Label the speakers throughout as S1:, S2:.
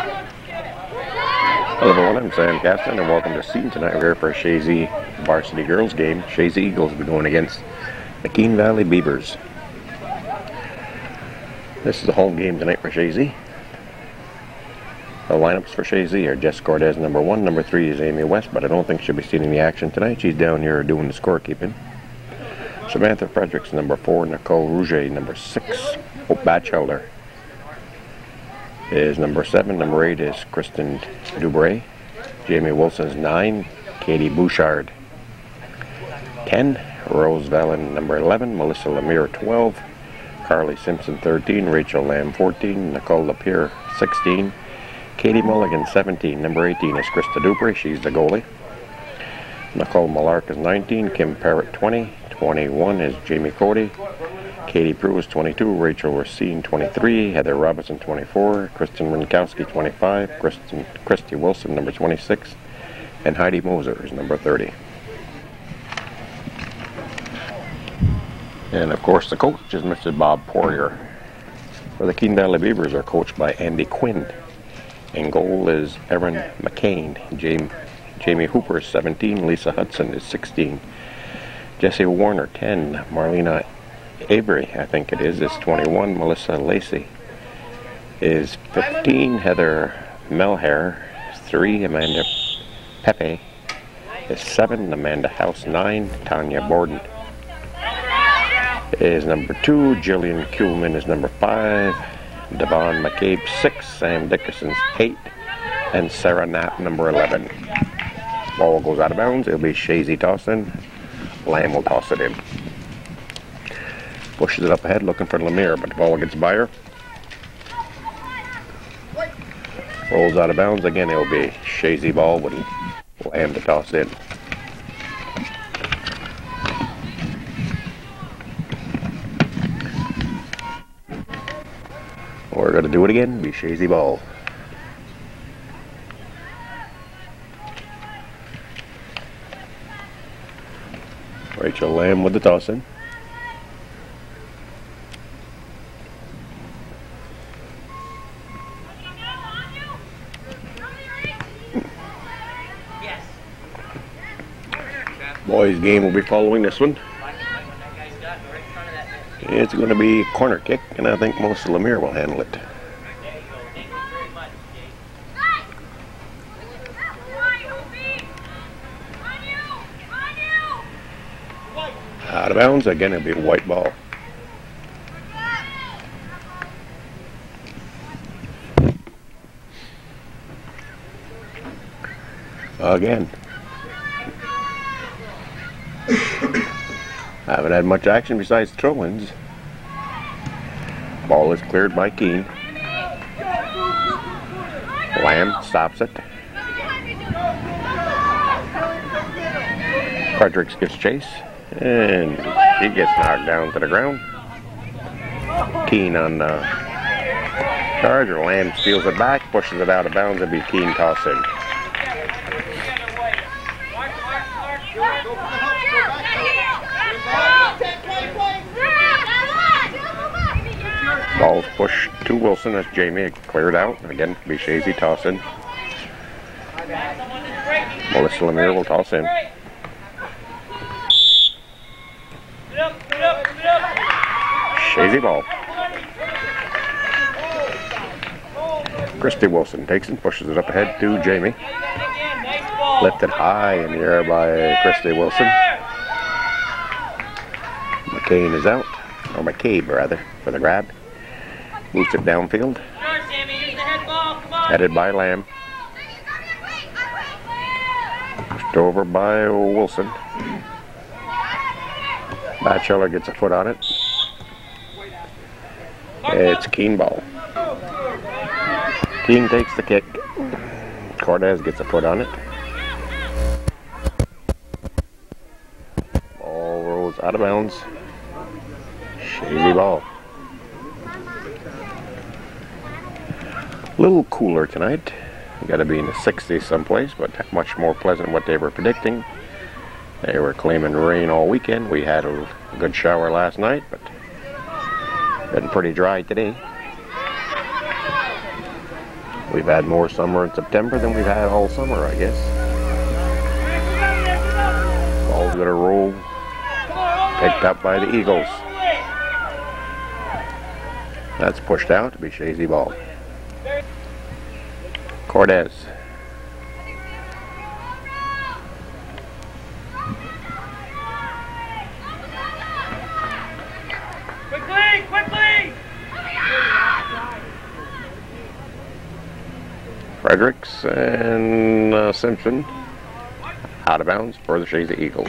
S1: Hello everyone, I'm Sam Caston and welcome to Seton tonight. We're here for a Chazy varsity girls game. Chazy Eagles will be going against the Keene Valley Beavers. This is a home game tonight for Chazy. The lineups for Chazy are Jess Cordes number one, number three is Amy West, but I don't think she'll be seeing the action tonight. She's down here doing the scorekeeping. Samantha Fredericks number four, Nicole Rouget number six, Hope Batchelder is number seven. Number eight is Kristen Dubray. Jamie Wilson's nine. Katie Bouchard, 10. Rose Vallon, number 11. Melissa Lemire, 12. Carly Simpson, 13. Rachel Lamb, 14. Nicole Lapierre, 16. Katie Mulligan, 17. Number 18 is Krista Dubray. She's the goalie. Nicole Malark is 19. Kim Parrott, 20. 21 is Jamie Cody. Katie Prue is 22, Rachel Racine 23, Heather Robinson 24, Kristen Rinkowski 25, Kristen, Christy Wilson number 26, and Heidi Moser is number 30. And of course the coach is Mr. Bob Poirier. For the Keene Valley Beavers are coached by Andy Quinn. And goal is Erin McCain. Jamie, Jamie Hooper is 17, Lisa Hudson is 16. Jesse Warner 10, Marlena Avery, I think it is, is 21. Melissa Lacey is 15. Heather Melhair is 3. Amanda Pepe is 7. Amanda House 9. Tanya Borden is number 2. Jillian Kuhlman is number 5. Devon McCabe 6. Sam Dickerson's 8. And Sarah Knapp number 11. Ball goes out of bounds. It'll be Chazy tossing. Lamb will toss it in. Pushes it up ahead looking for Lemire, but the ball gets by her. Rolls out of bounds. Again, it'll be Chazy ball with Lamb to toss in. We're going to do it again. Be Chazy ball. Rachel Lamb with the toss in. Boys game will be following this one. It's going to be a corner kick, and I think most of Lemire will handle it. Out of bounds, again it'll be a white ball. Again. Haven't had much action besides throw-ins. Ball is cleared by Keene. Lamb stops it. Fredericks gets chase. And he gets knocked down to the ground. Keene on the charge. or Lamb steals it back, pushes it out of bounds, and be Keene tossing. Pushed to Wilson as Jamie cleared out. Again, be Chazy tossing. Melissa Lemire will toss in. Chazy ball. Christy Wilson takes it, pushes it up ahead to Jamie. Lifted high in the air by Christy Wilson. McCain is out, or McCabe rather, for the grab. Moves it downfield. Headed by Lamb. Pushed over by Wilson. Batchelder gets a foot on it. It's Keene ball. Keene takes the kick. Cordes gets a foot on it. Ball rolls out of bounds. Chazy ball. Little cooler tonight. Got to be in the 60s someplace, but much more pleasant what they were predicting. They were claiming rain all weekend. We had a good shower last night, but been pretty dry today. We've had more summer in September than we've had all summer, I guess. Ball's gonna roll. Picked up by the Eagles. That's pushed out to be Chazy ball. Cordes.
S2: Quickly, quickly!
S1: Fredericks and uh, Simpson out of bounds for the Chazy Eagles.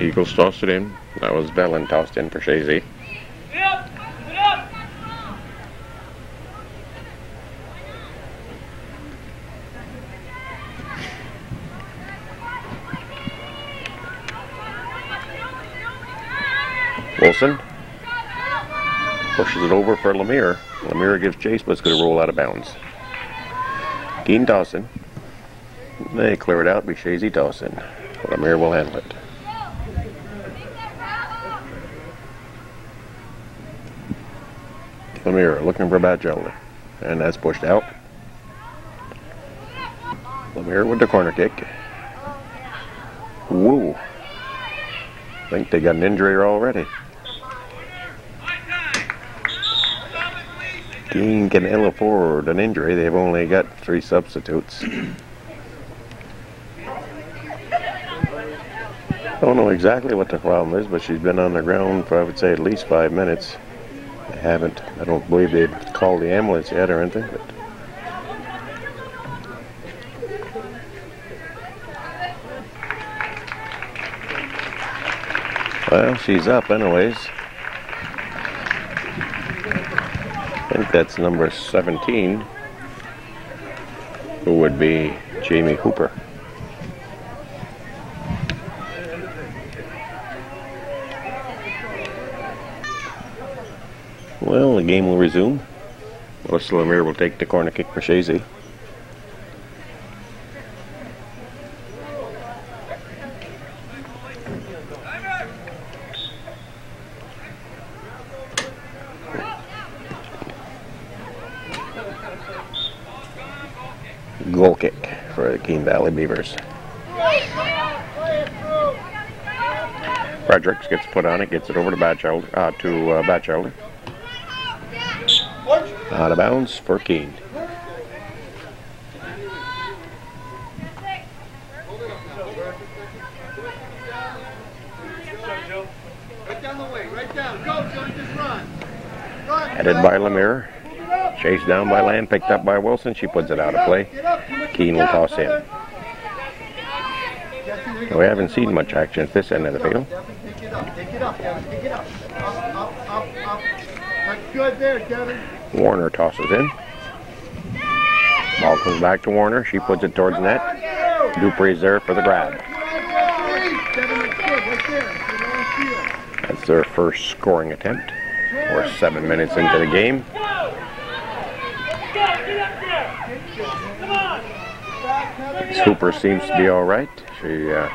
S1: Eagles tossed it in. That was Velen tossed in for Chazy.
S2: Get up, get up.
S1: Wilson pushes it over for Lemire. Lemire gives chase, but it's going to roll out of bounds. Keene Dawson. They clear it out. Be Chazy Dawson. Lemire will handle it. Lemire looking for Batchelder. And that's pushed out. Lemire with the corner kick. Woo. I think they got an injury already. Dean can ill afford an injury. They've only got three substitutes. I don't know exactly what the problem is, but she's been on the ground for I would say at least five minutes. They haven't. I don't believe they've called the ambulance yet or anything. But well, she's up anyways. I think that's number 17, who would be Jamie Hooper. Well, the game will resume. Melissa Lemire will take the corner kick for Chazy. Goal kick Keene Valley Beavers. Fredericks gets put on it, gets it over to Batchelder, uh, to uh, Batchelder. Out of bounds for Keene. Headed by Lemire. Chased down by Land, picked up by Wilson. She puts it out of play. Keene will toss in. We haven't seen much action at this end of the field. Warner tosses in. Ball comes back to Warner. She puts it towards net. Dupree's there for the grab.
S3: That's
S1: their first scoring attempt. We're seven minutes into the game.
S2: Go! Go, get up there! Come on!
S1: Hooper seems to be all right. She uh,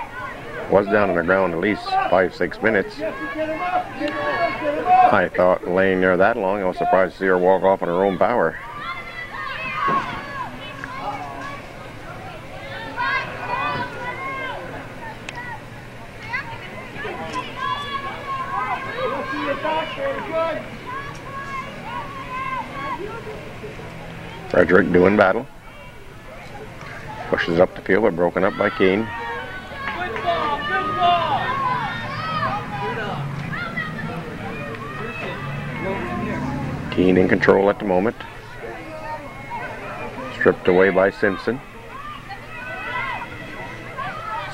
S1: was down on the ground at least five, six minutes. I thought laying there that long, I was surprised to see her walk off on her own power. Frederick doing battle. Pushes up the field, but broken up by Keene.
S2: Good good
S1: in control at the moment. Stripped away by Simpson.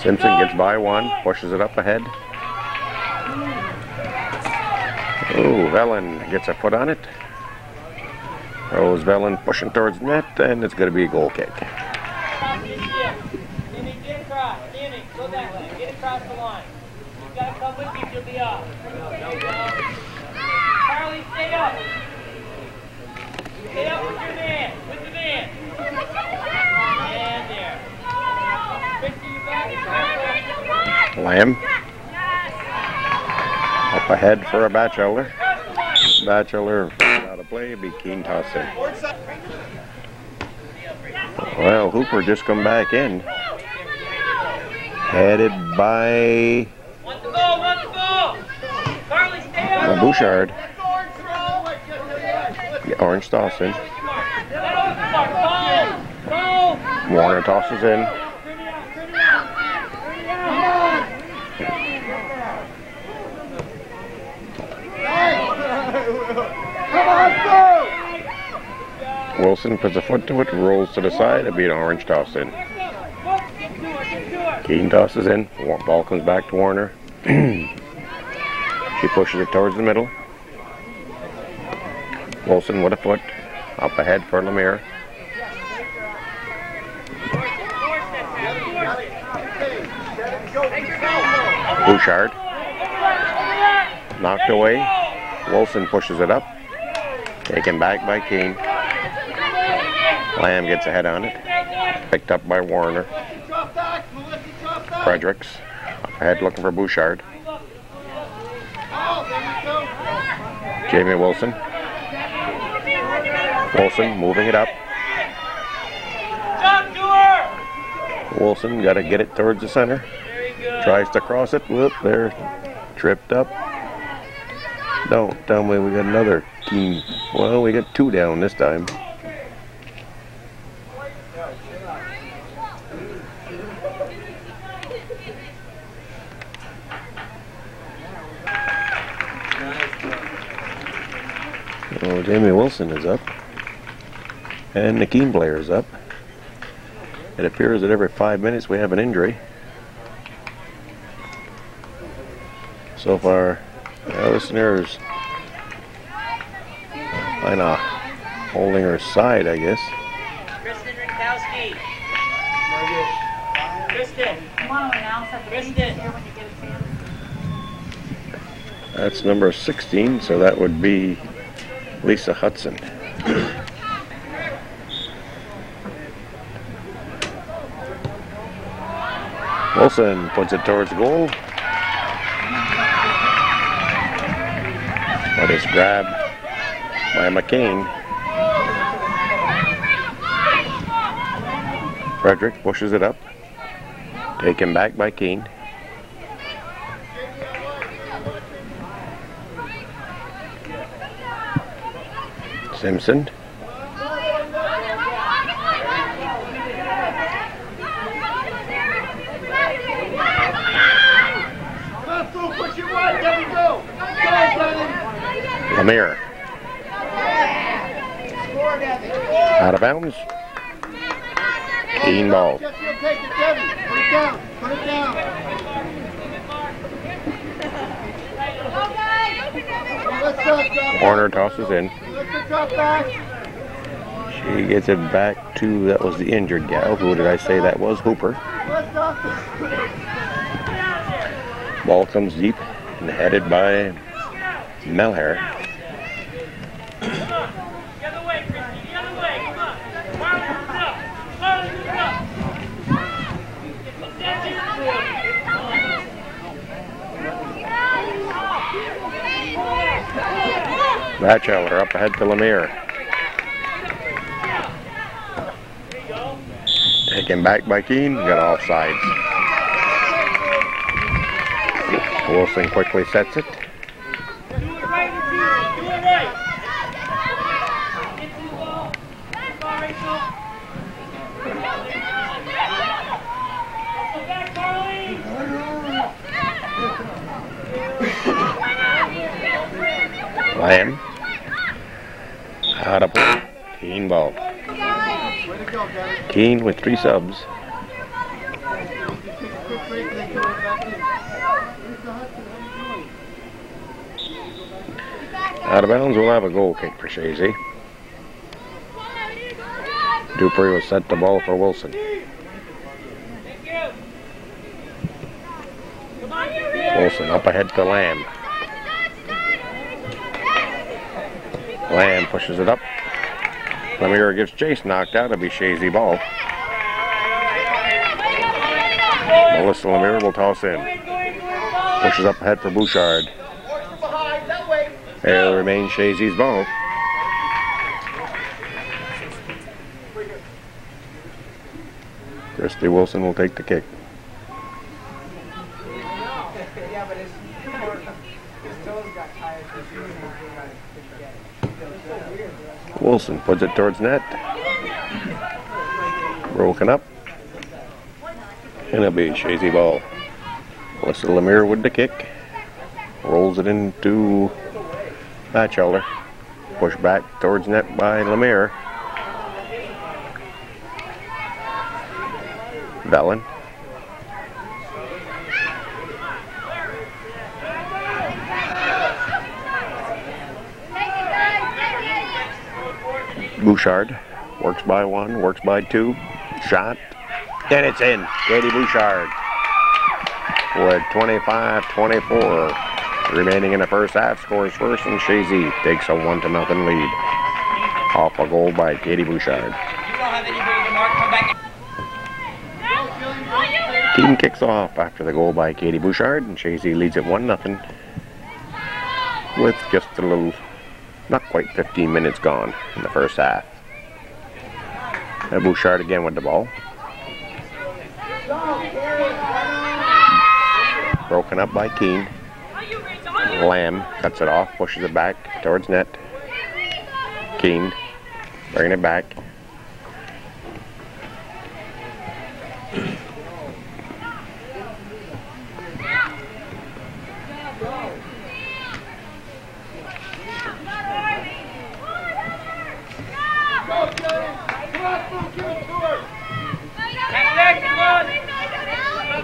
S1: Simpson gets by one, pushes it up ahead. Oh, Velen gets a foot on it. Rose Velen pushing towards net, and it's going to be a goal kick.
S2: Danny, get across. Danny, go that way. Get across the line. You gotta come
S1: Lamb Up ahead for a Batchelder. Batchelder out of play, be keen toss in. Well, Hooper just come back in. Headed by
S2: Want the ball, want the ball. Carly, stay
S1: Bouchard. Orange
S2: ball.
S1: Warner tosses in. Wilson puts a foot to it, rolls to the side, it'll be an orange toss in. Keaton tosses in. Ball comes back to Warner. she pushes it towards the middle. Wilson with a foot. Up ahead for Lemire. Bouchard. Knocked away. Wilson pushes it up. Taken back by Keene. Lamb gets ahead on it. Picked up by Warner. Fredericks. Up ahead looking for Bouchard.
S3: Oh, there you go.
S1: Jamie Wilson. Wilson moving it up. Wilson got to get it towards the center. Tries to cross it. Whoop, there. Tripped up. Don't tell me we got another team. Well, we got two down this time. Oh, Jamie Wilson is up. And the Keene player is up. It appears that every five minutes we have an injury. So far, the listeners kind of holding her side, I guess.
S2: Kristen Rinkowski. Kristen.
S4: You want to announce that
S2: Kristen.
S4: team is here when you get a chance?
S1: That's number 16, so that would be Lisa Hudson. Wilson puts it towards goal. But it's grabbed by McCain. Frederick pushes it up. Taken back by Keene. Simpson.
S3: Come on, Sue, put your right. There we go. Go, Brennan.
S1: Lemire. Out of bounds. Keene ball.
S3: Put it down. Put it down. Melissa, drop back.
S1: Warner tosses in. She gets it back to, that was the injured gal. Who did I say that was? Hooper. Ball comes deep and headed by Melher.
S2: The other way, Christy. The other way. Come on. Carly, move it up. Carly, move it up. That's it.
S1: Batchelder up ahead to Lemire. Taken back by Keene. Got off sides. Wilson quickly sets it. Lamb. Keene ball. Keene with three subs. Out of bounds, we'll have a goal kick for Chazy. Dupree will set the ball for Wilson. Wilson up ahead to Lamb. Lamb pushes it up. Lemire gets Chase knocked out. It'll be Chazy ball. Melissa Lemire will toss in. Pushes up ahead for Bouchard. It'll remain Chazy's ball. Christy Wilson will take the kick. Wilson puts it towards net. Broken up. And it'll be a Chazy ball. Melissa Lemire with the kick. Rolls it into Batchelder. Pushed back towards net by Lemire. Velen. Bouchard works by one, works by two. Shot. And it's in. Katie Bouchard with 25-24 remaining in the first half scores first and Chazy takes a one to nothing lead off a goal by Katie Bouchard. Team kicks off after the goal by Katie Bouchard and Chazy leads it one nothing with just a little not quite 15 minutes gone in the first half. Now Bouchard again with the ball. Broken up by Keene. Lamb cuts it off, pushes it back towards net. Keene bringing it back.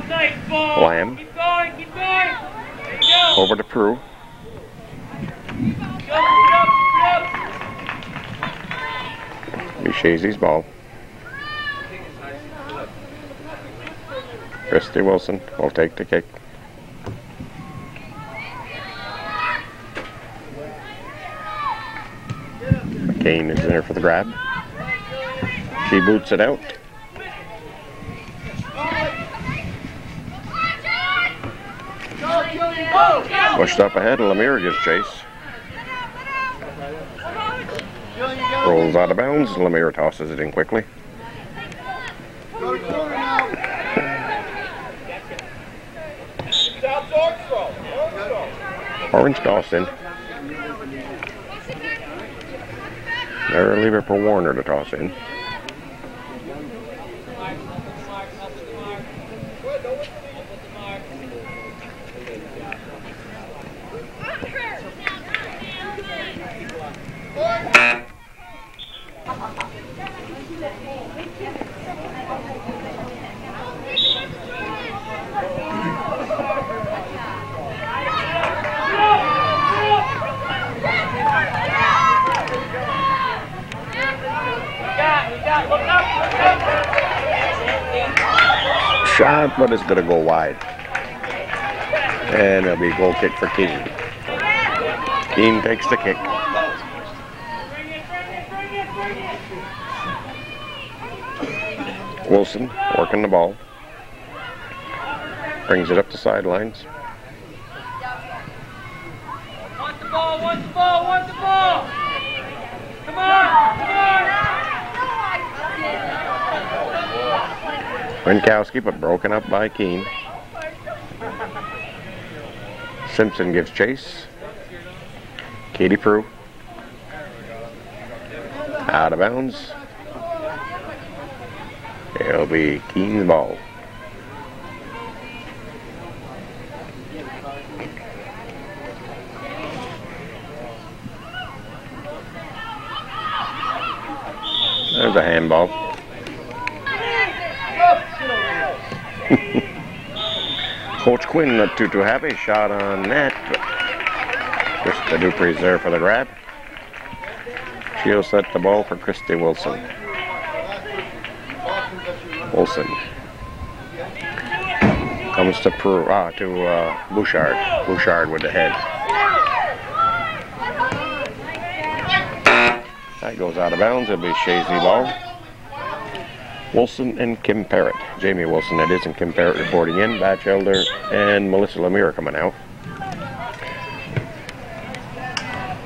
S2: Nice ball.
S1: Lamb.
S2: Keep going. Keep going.
S1: Over to Prue. Chazy's ball. Christy Wilson will take the kick. McCain is in there for the grab. She boots it out. Pushed up ahead, and Lemire gives chase. Rolls out of bounds. Lemire tosses it in quickly. Orange in. They'll leave it for Warner to toss in.
S2: got, we got. Look up, look up.
S1: Shot, but it's going to go wide. And it'll be a goal kick for Keene. Keene takes the kick. Wilson working the ball. Brings it up the sidelines.
S2: Want the ball, want the ball, want the ball. Come on, come on.
S1: Rinkowski, but broken up by Keene. Simpson gives chase. Katie Prue. Out of bounds. It'll be Keene's ball. There's a handball. Coach Quinn not too too happy. Shot on net. Krista Dupree's there for the grab. She'll set the ball for Christy Wilson. Wilson comes to Peru, ah, to uh, Bouchard. Bouchard with the head. That goes out of bounds. It'll be Chazy ball. Wilson and Kim Parrott. Jamie Wilson, that is, and Kim Parrott reporting in. Batchelder and Melissa Lemire coming out.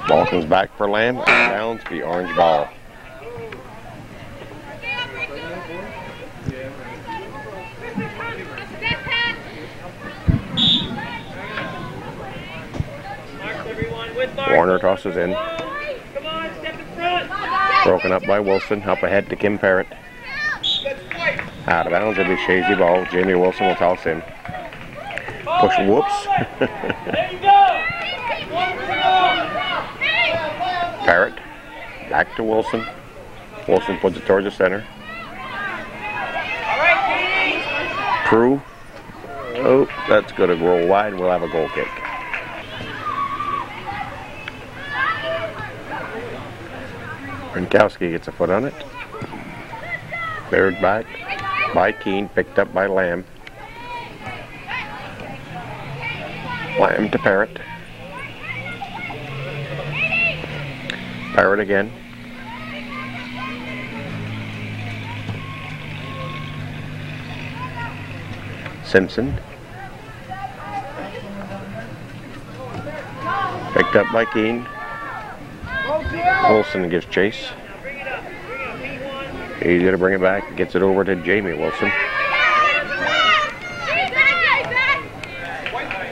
S1: Ball comes back for Lamb. Bounds, the orange ball. Warner tosses in. Broken up by Wilson. Up ahead to Kim Parrott. Out of bounds, it'll be Chazy ball. Jamie Wilson will toss in. Push, whoops.
S2: There you go.
S1: Parrott. Back to Wilson. Wilson puts it towards the center. Prue. Oh, that's going to roll wide. We'll have a goal kick. Rinkowski gets a foot on it. Cleared back by Keene, picked up by Lamb. Lamb to Parrott. Parrott again. Simpson. Picked up by Keene. Wilson gives chase.
S2: Bring it up. Bring it up. He won.
S1: He's going to bring it back. Gets it over to Jamie Wilson.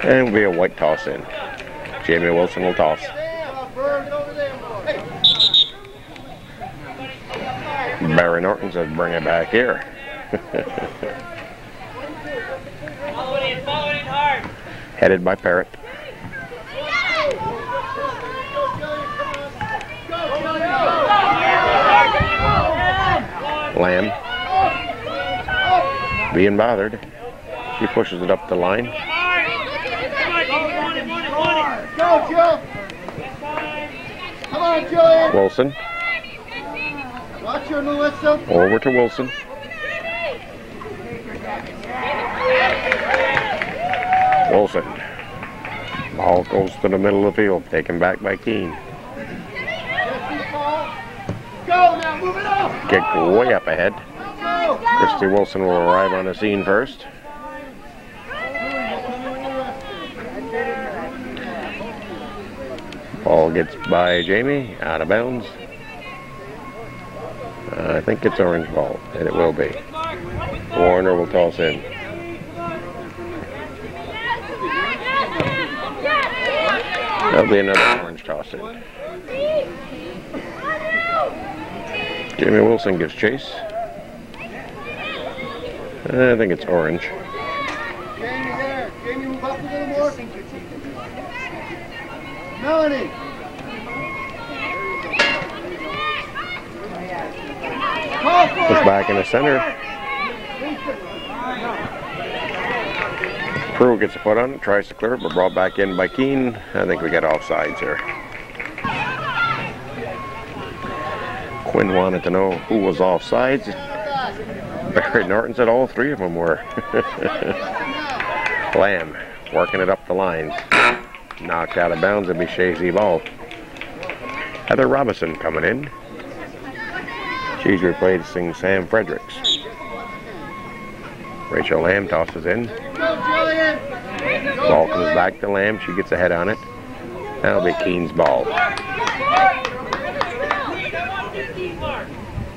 S1: And it'll be a white toss in. Jamie Wilson will toss. Barry Norton says bring it back here.
S2: Follow it in. Follow it in hard.
S1: Headed by Parrott. Lamb. Being bothered. She pushes it up the line.
S3: Go. Come on.
S1: Wilson.
S3: Watch Melissa.
S1: Over to Wilson. Wilson. Ball goes to the middle of the field, taken back by Keene.
S3: Up.
S1: Kicked way up ahead. Christy Wilson will arrive on the scene first. Ball gets by Jamie, out of bounds. Uh, I think it's orange ball, and it will be. Warner will toss in. That'll be another orange toss in. Jamie Wilson gives chase. I think it's orange.
S3: Jamie there. Jamie, move up a little more. Melanie.
S1: Push back in the center. Pruitt gets a foot on it, tries to clear it, but brought back in by Keene. I think we got offsides here. Quinn wanted to know who was offsides. Barry Norton said all three of them were. Lamb working it up the lines. Knocked out of bounds and be Chazy ball. Heather Robinson coming in. She's replacing Sam Fredericks. Rachel Lamb tosses in. Ball comes back to Lamb. She gets a head on it. That'll be Keene's ball.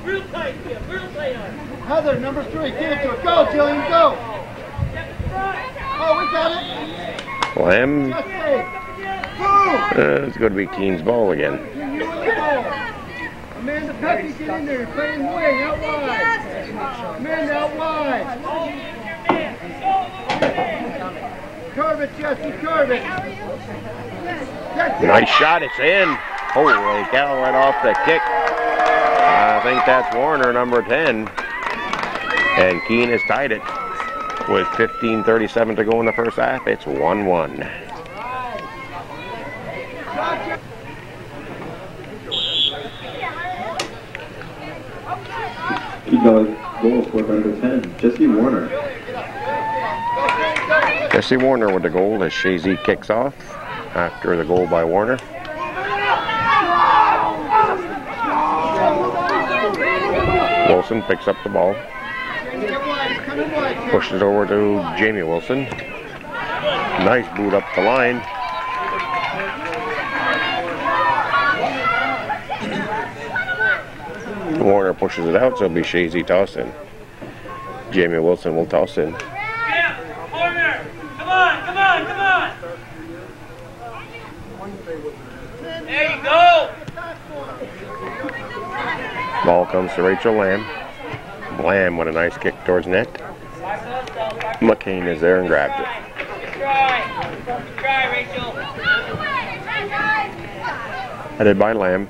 S2: Real tight, Kim. Real tight on it.
S3: Heather, number three. Give it to her. Go, Jillian, go. Oh, we got it.
S1: Lamb,
S3: Just say. Boom.
S1: uh, it's going to be Keene's ball again.
S3: You and the ball. Amanda Pecky, get in there. Playing wing, out wide. Amanda, out wide. Curve it, Jesse, curve it.
S1: Nice shot. It's in. Holy cow, right off the kick. I think that's Warner, number 10. And Keene has tied it with 15.37 to go in the first half. It's 1-1.
S5: Key dog goal scored by number 10, Jesse Warner.
S1: Jesse Warner with the goal as Chazy kicks off after the goal by Warner. Wilson picks up the ball, Pushed it over to Jamie Wilson. Nice boot up the line. Warner pushes it out, so it'll be Chazy tossing. in. Jamie Wilson will toss in. Ball comes to Rachel Lamb. Lamb with a nice kick towards net. McCain is there and grabs it. Headed by Lamb.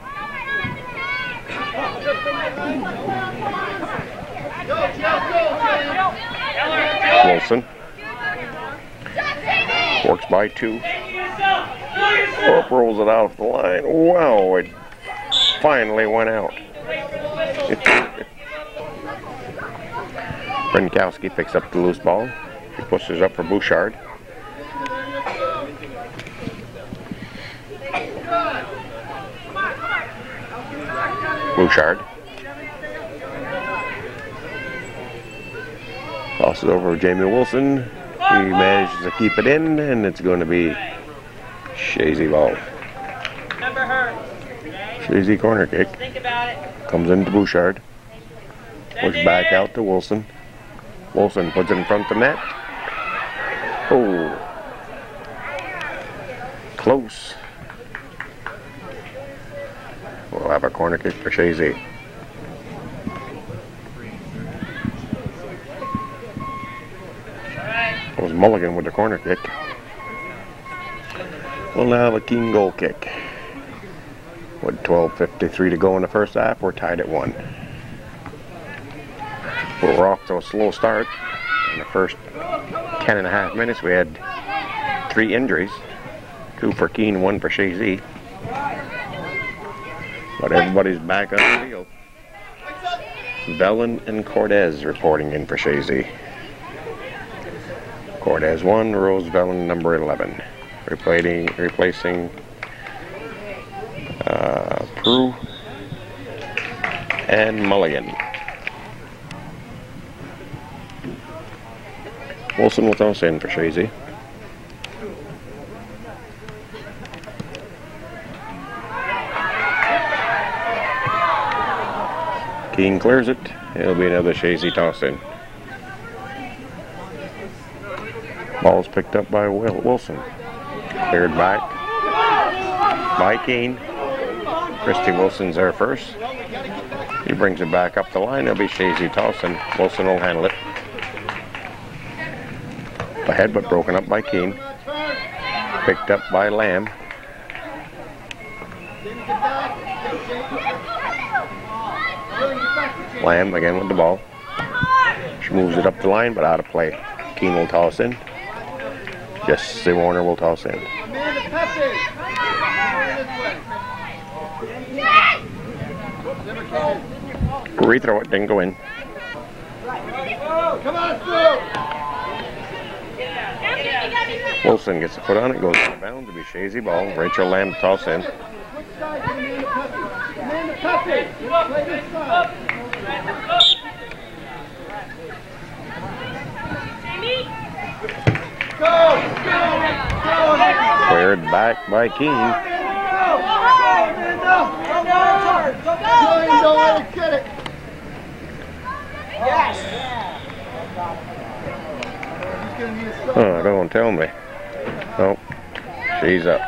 S1: Wilson works by two. Up rolls it out of the line. Wow, it finally went out. Brinkowski picks up the loose ball. He pushes up for Bouchard. Bouchard. Tosses over Jamie Wilson. He manages to keep it in, and it's going to be Chazy ball. Chazy corner kick. Comes into Bouchard. Push back out to Wilson. Wilson puts it in front of the net. Oh. Close. We'll have a corner kick for
S2: Chazy.
S1: It was Mulligan with the corner kick. We'll now have a Keene goal kick. With 12.53 to go in the first half, we're tied at one. We're off to a slow start. In the first 10 and a half minutes, we had three injuries. Two for Keene, one for Chazy. But everybody's back on the field. Bellin and Cordes reporting in for Chazy. Cordes 1, Rose Vellon number 11. Replacing, replacing uh, Prue and Mulligan. Wilson will toss in for Chazy. Keene clears it. It'll be another Chazy toss in. Ball's picked up by Wil- Wilson. Cleared back by Keene. Christy Wilson's there first. He brings it back up the line. It'll be Chazy tossing. Wilson will handle it. Ahead but broken up by Keene. Picked up by Lamb. Lamb again with the ball. She moves it up the line but out of play. Keene will toss in. Jesse Warner will toss in. Rethrow it, didn't go in.
S3: Come on, Stu.
S1: Wilson gets a foot on it, goes out of bounds. It'll be Chazy ball. Rachel Lamb to toss in. Cleared back by Keene. Oh, don't tell me. Nope. She's up.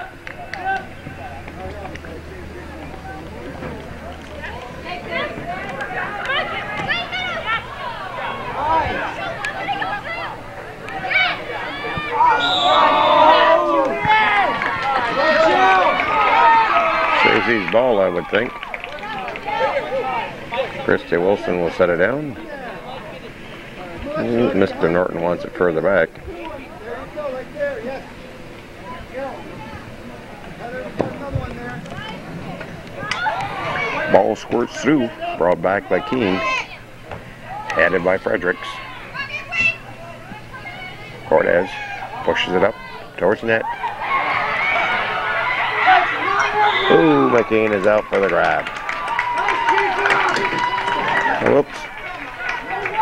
S1: Chazy's ball, I would think. Christy Wilson will set it down. Hmm, Mr. Norton wants it further back.
S3: There you go, right there, yes. There's another one there.
S1: Ball squirts through, brought back by Keene. Added by Fredericks. Cordes pushes it up towards net. Ooh, McCain is out for the grab. Oh, whoops.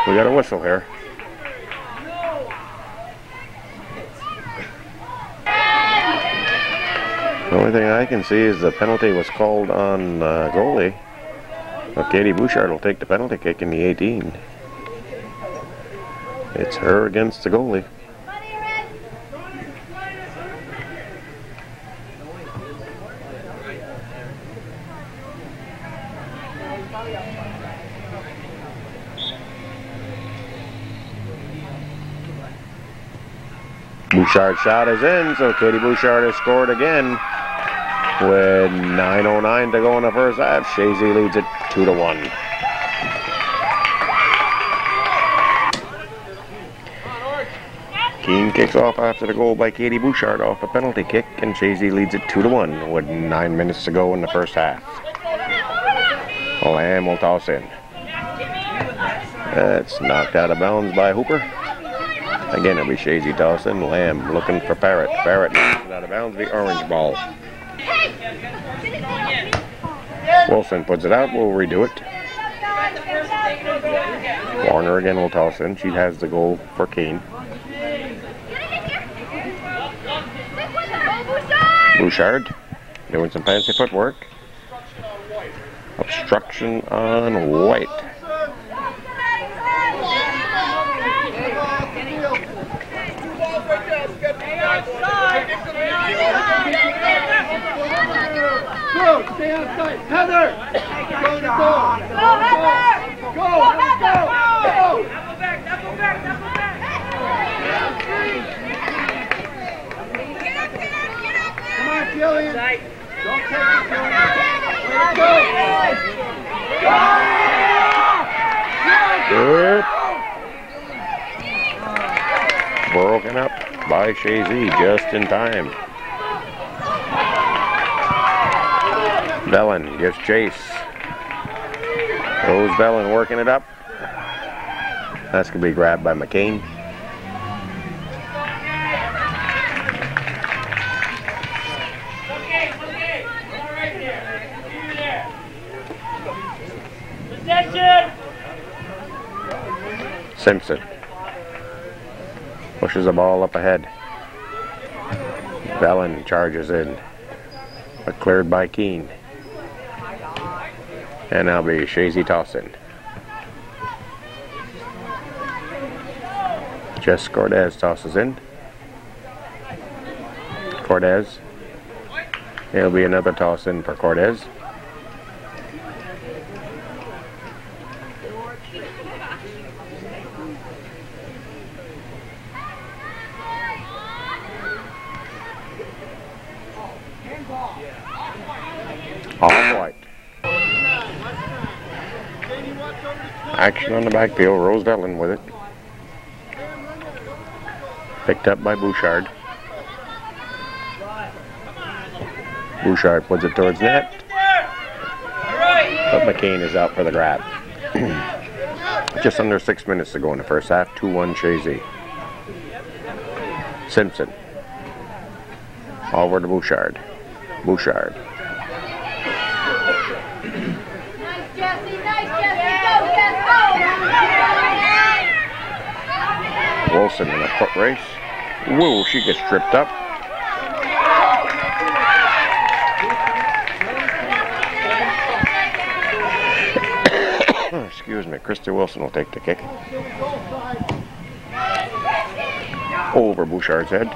S1: We got a whistle here. The only thing I can see is the penalty was called on uh, goalie. Well, Katie Bouchard will take the penalty kick in the 18. It's her against the goalie. Bouchard's shot is in, so Katie Bouchard has scored again with 9.09 to go in the first half. Chazy leads it 2 to 1. Keene kicks off after the goal by Katie Bouchard off a penalty kick, and Chazy leads it 2 to 1 with 9 minutes to go in the first half. Lamb will toss in. That's knocked out of bounds by Hooper. Again, it'll be Chazy tossing. Lamb looking for. Parrott knocks it out of bounds. The orange ball. Wilson puts it out. We'll redo it. Warner again will toss in. She has the goal for Keene. Bouchard doing some fancy footwork. Obstruction on White.
S3: Go, stay outside. Heather! Go to goal. Go, Heather! Go, let's go! Go!
S2: Double back, double back, double back.
S3: Come on, Jillian.
S2: Tight.
S3: Don't take it, Jillian. Let's go!
S1: Good. Broken up by Chazy just in time. Bellin gives chase. Rose Bellin working it up. That's going to be grabbed by McCain.
S2: Okay, okay. All right there. You there. Possession.
S1: Simpson pushes the ball up ahead. Bellin charges in, but cleared by Keene. And now be Chazy tossing. Jess Cortez tosses in. Cortez. It'll be another toss in for Cortez. Off white. Action on the backfield. Rose Bellin with it. Picked up by Bouchard. Bouchard puts it towards net, but McCain is out for the grab. Just under six minutes to go in the first half. 2-1 Chazy. Simpson. Over to Bouchard. Bouchard.
S6: Nice, Jesse. Nice, Jesse. Go,
S1: In a foot race. Whoa, she gets tripped up. Excuse me, Krista Wilson will take the kick. Over Bouchard's head.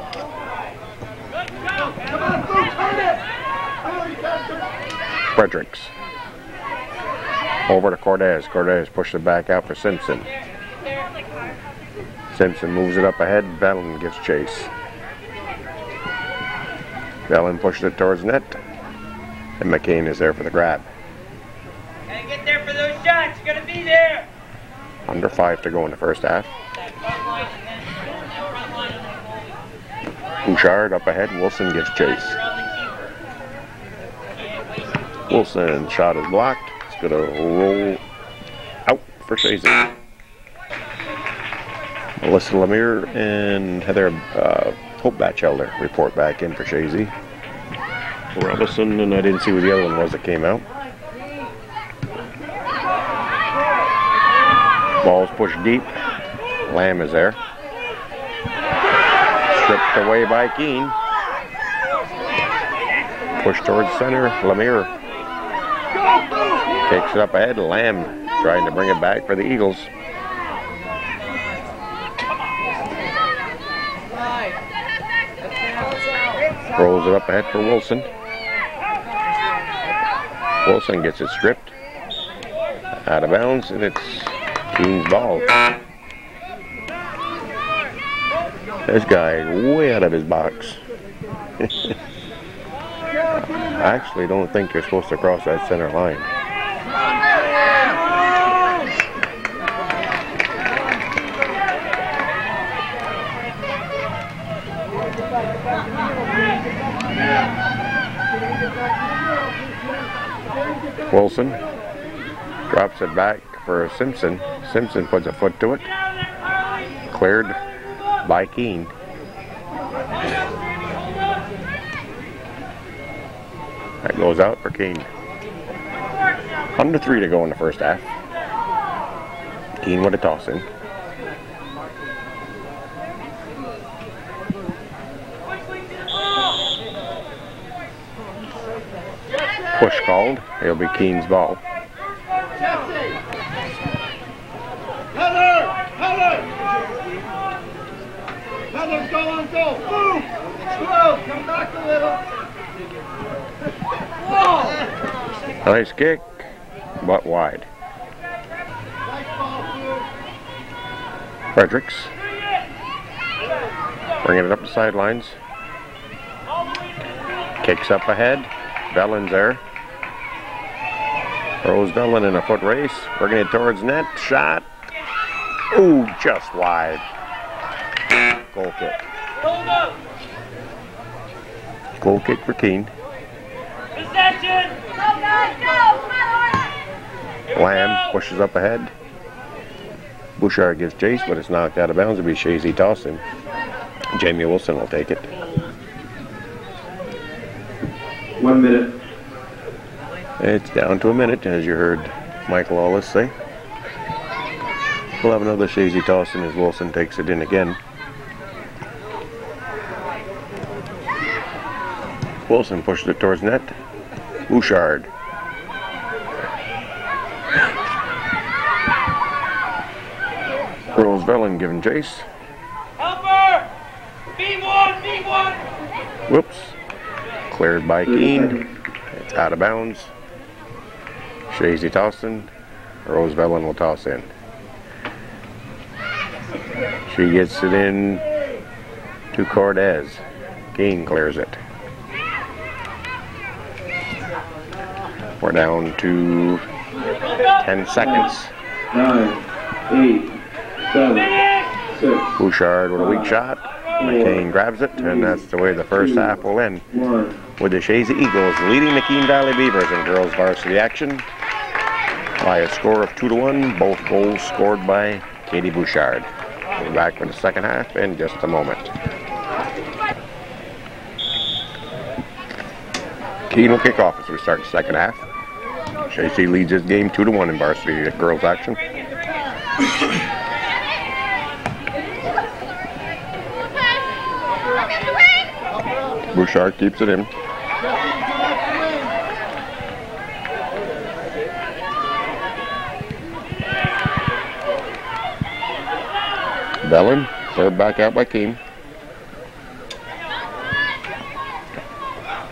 S1: Fredericks. Over to Cortez. Cortez pushes it back out for Simpson. Simpson moves it up ahead. Bellin gives chase. Bellin pushes it towards net. And McCain is there for the grab.
S2: Gotta get there for those shots. You gotta be there.
S1: Under five to go in the first half.
S2: That front line and then that front line and then goalie.
S1: Bouchard up ahead. Wilson gives chase.
S2: Pressure on the keeper. Can't waste it.
S1: Wilson shot is blocked. It's going to roll out for Chazy. Melissa Lemire and Heather uh, Hope Batchelder report back in for Chazy. Robinson, and I didn't see who the other one was that came out. Ball's pushed deep. Lamb is there. Stripped away by Keene. Pushed towards center. Lemire! Kicks it up ahead. Lamb trying to bring it back for the Eagles. Rolls it up ahead for Wilson. Wilson gets it stripped. Out of bounds, and it's Keene's ball. This guy way out of his box. I actually don't think you're supposed to cross that center line. Wilson drops it back for Simpson. Simpson puts a foot to it. Cleared by Keene. That goes out for Keene. Under three to go in the first half. Keene with a toss in. Push called. It'll be Keene's ball. Nice kick, but wide.
S3: Nice ball, Sue.
S1: Fredericks. Bringing it up the sidelines. Kicks up ahead. Bellin's there. Throws Bellin in a foot race. Bringing it towards net. Shot. Ooh, just wide. Goal kick. Goal kick for Keene.
S2: Possession.
S6: Go, guys, go! Come on, Hornet!
S2: Here we
S1: Lamb pushes up ahead. Bouchard gives chase, but it's knocked out of bounds. It'll be Chazy tossing. Jamie Wilson will take it.
S5: One minute.
S1: It's down to a minute, as you heard Michael Lawless say. We'll have another Chazy tossing as Wilson takes it in again. Wilson pushes it towards net. Bouchard. Rose Vellin giving chase.
S2: Helper. B1, B1.
S1: Whoops. Cleared by Keene. It's out of bounds. Chazy tossing. Rose Vellin will toss in. She gets it in to Cortez. Keene clears it. We're down to 10 seconds.
S5: Nine. Eight. Seven. Six.
S1: Bouchard with a weak shot. McCain grabs it, and that's the way the first half will end. With the Chazy Eagles leading the Keene Valley Beavers in girls varsity action by a score of 2 to 1. Both goals scored by Katie Bouchard. We'll be back for the second half in just a moment. Keene will kick off as we start the second half. Chazy leads his game 2 to 1 in varsity girls action. Bouchard keeps it in. Bellin, served back out by Keene.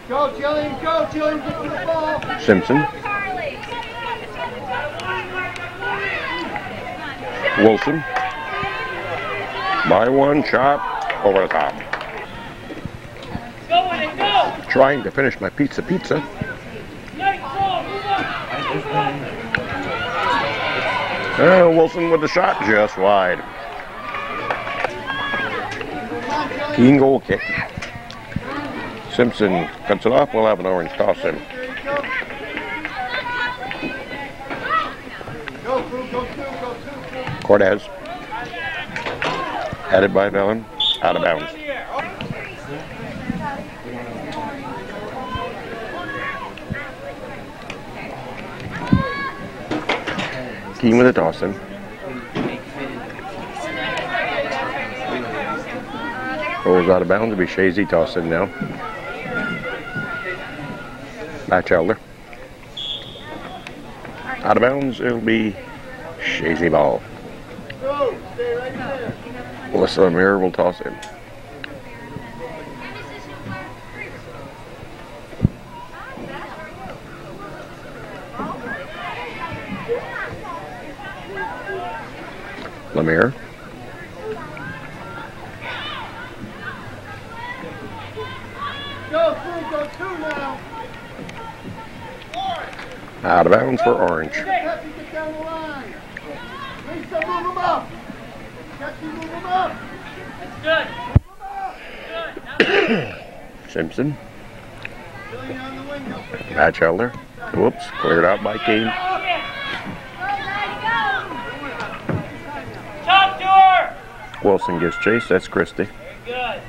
S3: Go, Jillian, go, Jillian, get to the ball!
S1: Simpson, Wilson. By one shot over the top.
S2: Go with go.
S1: Trying to finish my pizza pizza.
S2: Nice ball. Move up.
S1: Uh, Wilson with the shot just wide. Keene goal kick. Simpson cuts it off. We'll have an orange toss in. Cortez. Headed by Vellin. Out of bounds. Keene with a toss in. Rolls out of bounds. It'll be Chazy tossing now. Batchelder. Out of bounds, it'll be Chazy ball. Melissa Lemire will toss in. Lemire.
S3: Go, three, go two now.
S1: Out of bounds for Orange.
S3: Happy get down the line. Lisa, move him up. Jesse, move him up.
S2: That's good. Good. Now,
S1: Simpson.
S3: Billy on the wing, don't forget.
S1: Batchelder. Whoops. Cleared out by Kane.
S2: Talk to.
S1: Wilson gives chase. That's Christie.
S2: Good.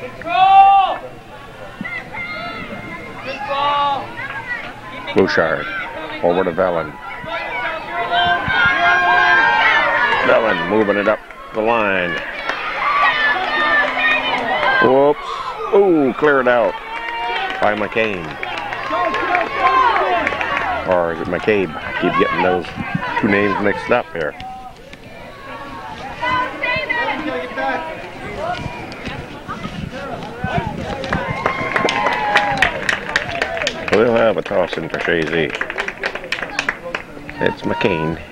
S2: Control. Good ball. Keep it
S1: Bouchard. Over to
S2: alone.
S1: Velen moving it up the line. Whoops. Ooh, cleared out by McCain. Or is it McCabe? I keep getting those two names mixed up here.
S3: You gotta get back.
S1: We'll have a toss in for Chazy. It's McCain.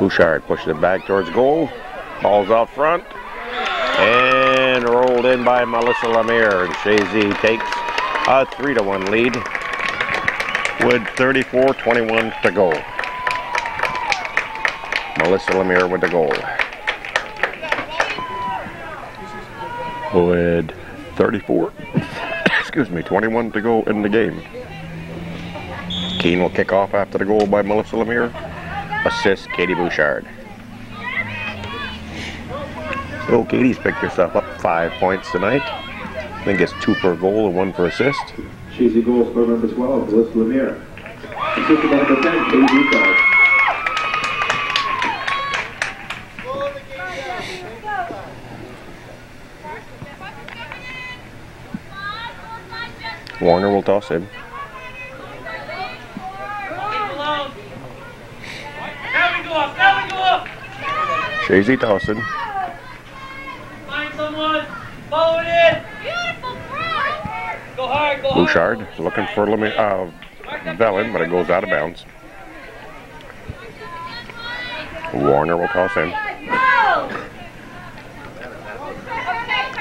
S1: Bouchard pushes it back towards goal. Ball's out front. And rolled in by Melissa Lemire. And Chazy takes a 3 to 1 lead with 34 21 to go. Melissa Lemire with the goal. With 34, excuse me, 21 to go in the game. Keene will kick off after the goal by Melissa Lemire. Assist Katie Bouchard. So Katie's picked herself up five points tonight. I think it's two per goal and one for assist.
S5: Chazy goal score number 12, Melissa Lemire. Assisted by number 10, Katie Bouchard.
S3: Slow the game down.
S1: Warner will toss
S2: it.
S1: Chazy tossing.
S2: Find someone. Follow it in. Go hard. Go hard.
S1: Bouchard looking for Lemire, uh, Velen, but it goes out of bounds. Warner will toss in.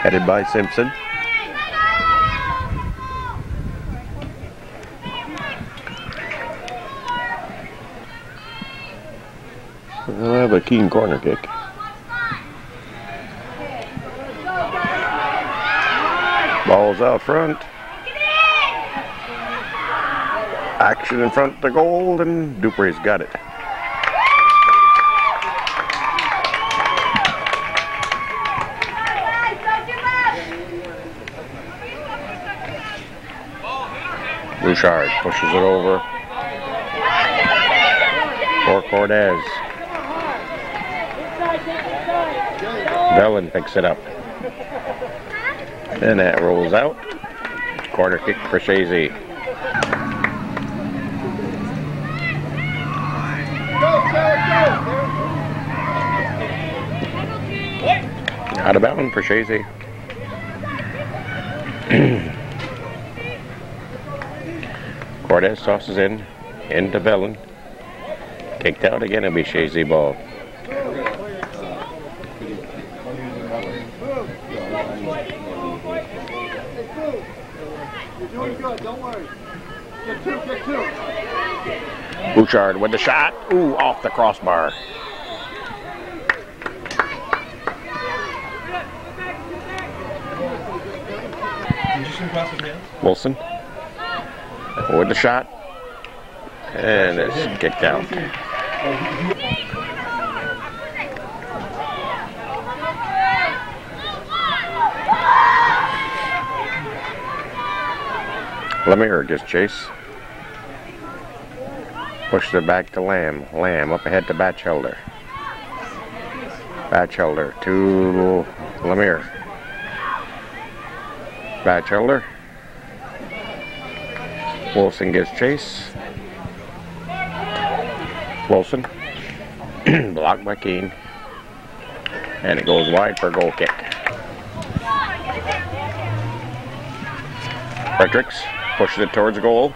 S1: Headed by Simpson. We'll have a Keene corner kick. Ball's out front. Action in front of the goal, and Dupre's got it. Bouchard pushes it over for Cortez. Velen picks it up. And that rolls out. Corner kick for
S3: Chazy.
S1: Out of bounds for Chazy. Cortez tosses in, into Velen. Kicked out again, it'll be Chazy ball.
S3: You're doing good, don't worry. Get two, get two.
S1: Bouchard with the shot. Ooh, off the crossbar. Wilson with the shot. And it's kicked out. Lemire gets chase. Pushes it back to Lamb. Lamb up ahead to Batchelder. Batchelder to Lemire. Batchelder. Wilson gets chase. Wilson. Blocked by Keene. And it goes wide for a goal kick. Fredericks pushes it towards goal.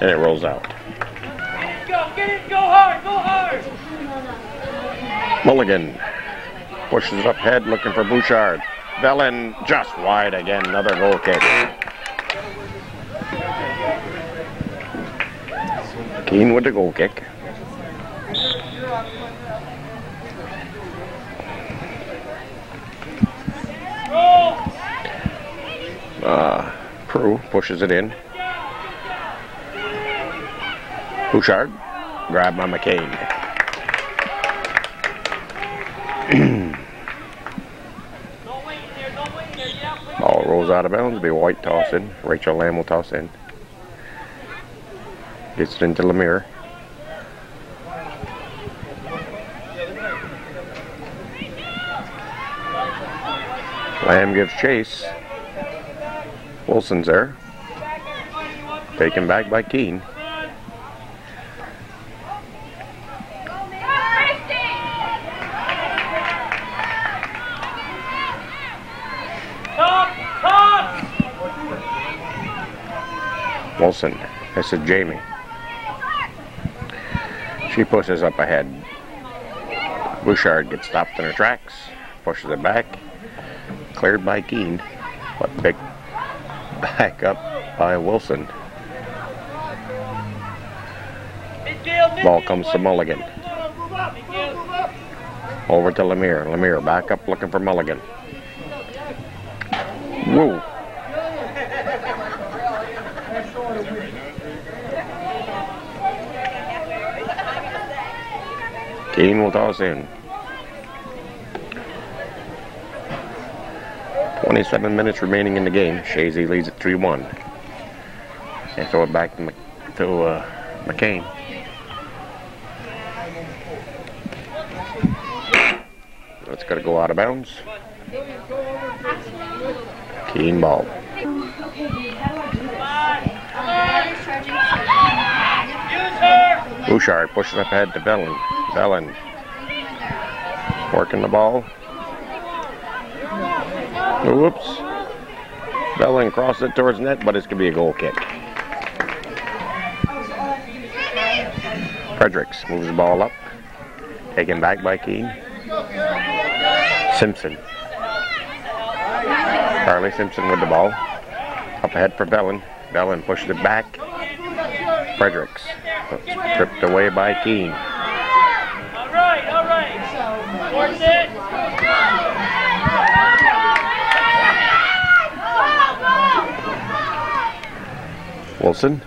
S1: And it rolls out.
S2: Go, get go hard, go hard.
S1: Mulligan pushes up head looking for Bouchard. Bellin just wide again. Another goal kick. Keene with the goal kick. Uh, Prue pushes it in. Bouchard grabbed by McCain. Ball rolls out of bounds. Be white toss in. Rachel Lamb will toss in. Gets it into Lemire. Lamb gives chase. Wilson's there. Taken back by Keene.
S2: Top, top.
S1: Wilson. This is Jamie. She pushes up ahead. Bouchard gets stopped in her tracks, pushes it back, cleared by Keene, but picked back up by Wilson. Ball comes to Mulligan. Over to Lemire. Lemire back up looking for Mulligan. Woo! Toss in. 27 minutes remaining in the game. Chazy leads at 3-1. They throw it back to, Mc, to uh, McCain. It's got to go out of bounds. Keene ball. Bouchard pushes up ahead to Bellin. Bellin working the ball. Whoops. Bellin crosses it towards net, but it's going to be a goal kick. Fredericks moves the ball up. Taken back by Keene. Simpson. Carly Simpson with the ball. Up ahead for Bellin. Bellin pushes it back. Fredericks. Tripped away by Keene.
S2: All right, all right. Force it.
S1: Wilson.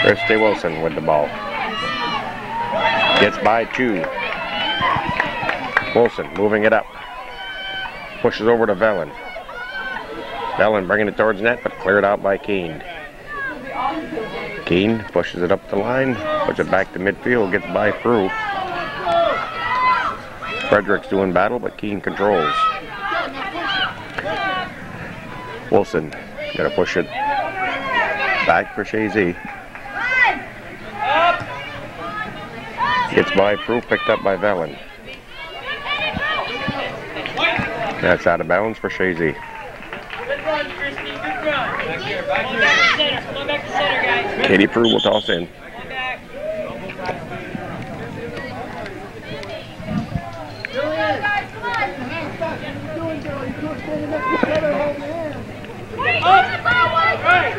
S1: Christy Wilson with the ball. Gets by two. Wilson moving it up. Pushes over to Velen. Velen bringing it towards net, but cleared out by Keene. Keene pushes it up the line, puts it back to midfield, gets by through. Fredericks doing battle, but Keene controls. Wilson got to push it back for
S2: Chazy.
S1: Gets by Proof, picked up by Velen. That's out of bounds for
S2: Chazy.
S1: Katie Prue will toss in.
S2: Come back. Up. Right.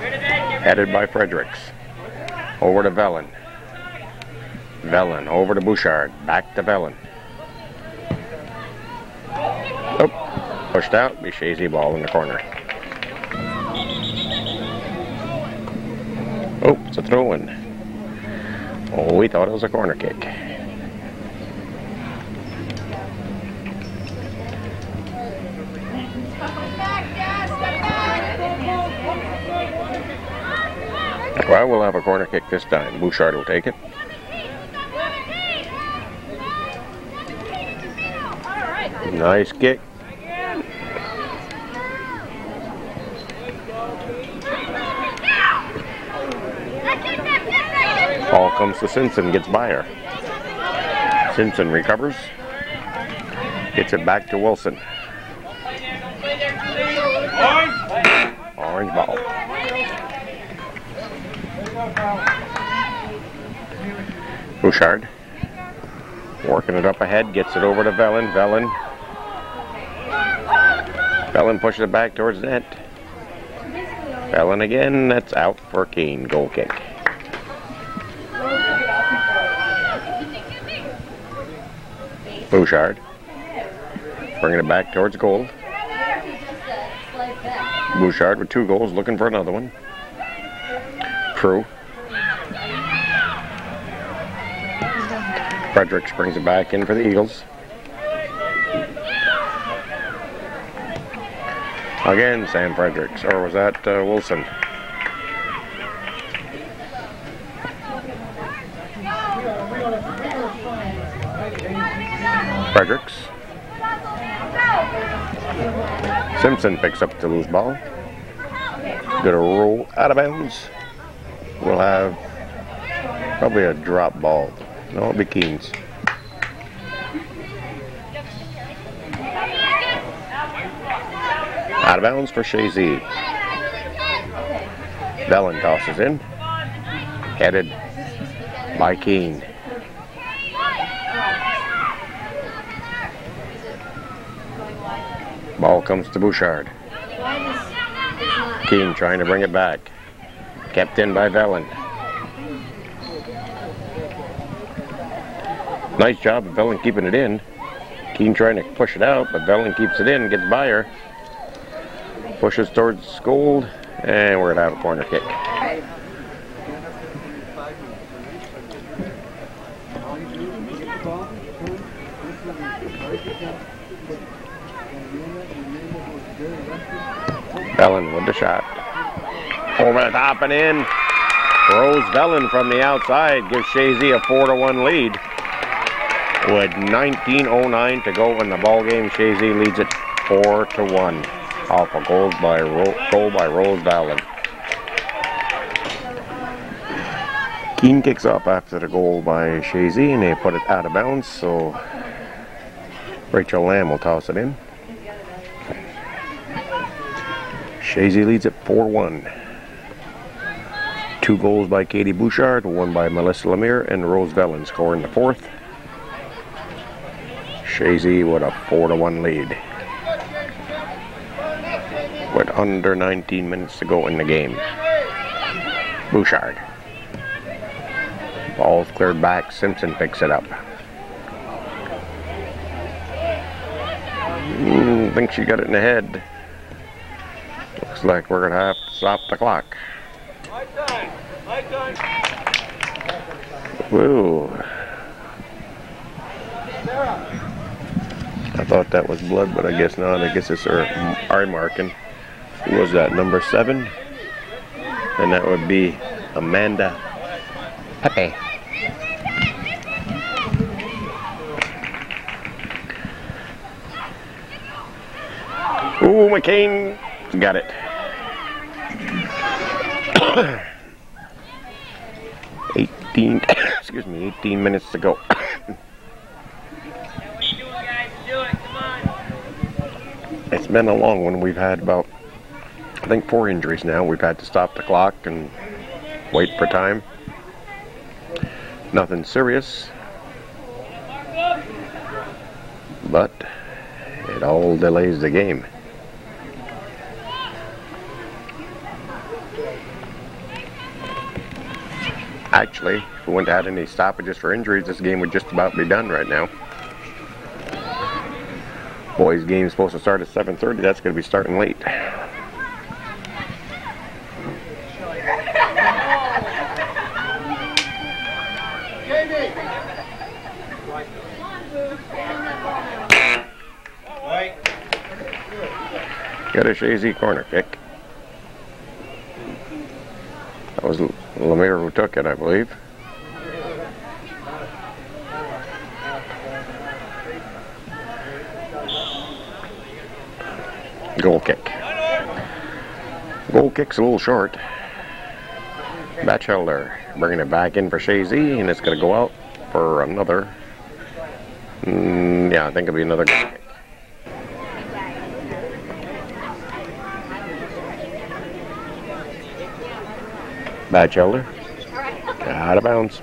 S2: Ready to bed, get
S1: Headed by Fredericks. Over to Velen. Velen over to Bouchard. Back to Velen. Oh, pushed out. Be ball in the corner. Oh, it's a throw in. Oh, we thought it was a corner kick. Well, we'll have a corner kick this time. Bouchard will take it. Nice kick. Ball comes to Simpson, gets by her. Simpson recovers. Gets it back to Wilson. Orange ball. Bouchard. Working it up ahead, gets it over to Velen. Velen. Velen pushes it back towards net. Velen again, that's out for Keene. Goal kick. Bouchard. Bringing it back towards goal. Bouchard with two goals, looking for another one. Crew. Fredericks brings it back in for the Eagles. Again, Sam Fredericks, or was that uh, Wilson? Fredericks. Simpson picks up the loose ball. Gonna roll out of bounds. We'll have probably a drop ball. No, it'll be Keenes. Out of bounds for Chazy. Velen tosses in. Headed by Keene. Ball comes to Bouchard. Keene trying to bring it back. Kept in by Velen. Nice job of Velen keeping it in. Keene trying to push it out, but Velen keeps it in, gets by her. Pushes towards Gold, and we're to have a corner kick. Velen with the shot. Over the top and in. Rose Velen from the outside gives Chazy a 4 to 1 lead. With 19.09 to go in the ball game, Chazy leads it 4 to 1. Off a goal by, Ro- goal by Rose Velen. Keene kicks off after the goal by Chazy and they put it out of bounds, so Rachel Lamb will toss it in. Chazy leads it 4 1. Two goals by Katie Bouchard, one by Melissa Lemire, and Rose Velen scoring the fourth. Chazy with a 4 to 1 lead. With under 19 minutes to go in the game. Bouchard. Ball's cleared back. Simpson picks it up. Mm, think she got it in the head. Looks like we're gonna have to stop the clock.
S2: Time. My.
S1: I thought that was blood, but I guess not. I guess it's her eye marking. Who was that? Number seven? And that would be Amanda Pepe. Ooh, McCain got it. Eighteen, excuse me, eighteen minutes to go.
S2: What are you doing, guys? Do it. Come on.
S1: It's been a long one. We've had about, I think, four injuries now. We've had to stop the clock and wait for time. Nothing serious, but it all delays the game. Actually, if we wouldn't have had any stoppages for injuries, this game would just about be done right now. Boys game's supposed to start at 7.30. That's going to be starting late. Got a Chazy corner kick. That was Lemire who took it, I believe. Goal kick. Goal kick's a little short. Batchelder bringing it back in for Chazy, and it's going to go out for another. Mm, yeah, I think it'll be another goal kick. Batchelder. Out of bounds.